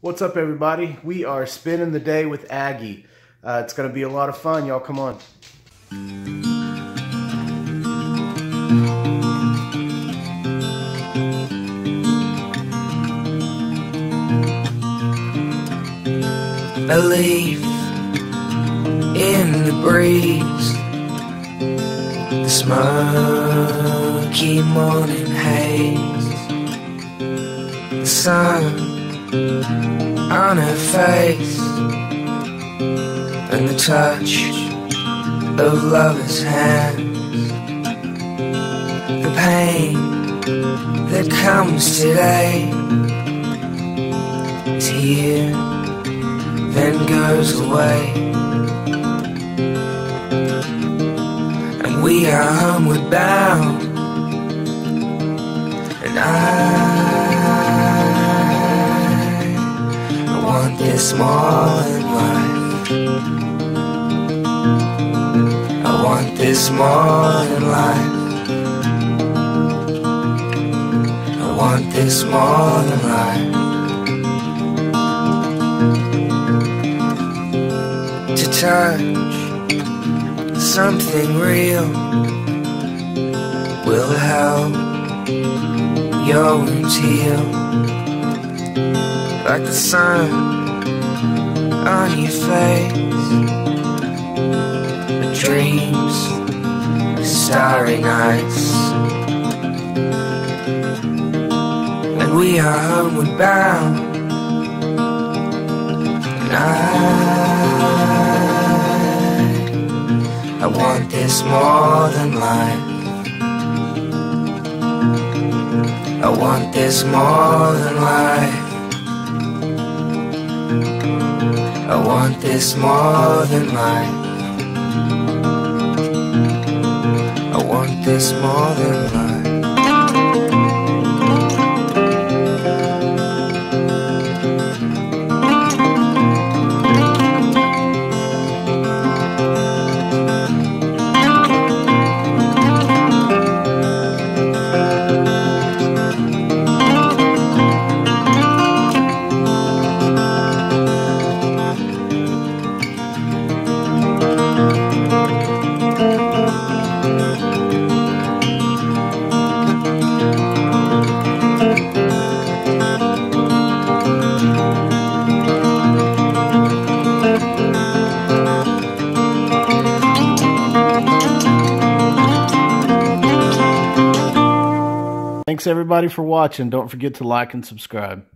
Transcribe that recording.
What's up, everybody? We are spending the day with Aggie. Uh, it's going to be a lot of fun. Y'all come on. A leaf in the breeze, the smoky morning haze, the sun on her face and the touch of lover's hands. The pain that comes today is here, then goes away. And we are homeward bound, and I. this more than life. I want this more than life. I want this more than life. To touch something real will help your wounds heal like the sun on your face. Dreams, starry nights. And we are homeward bound. And I, I want this more than life. I want this more than life. I want this more than life. I want this more than life. Thanks everybody for watching. Don't forget to like and subscribe.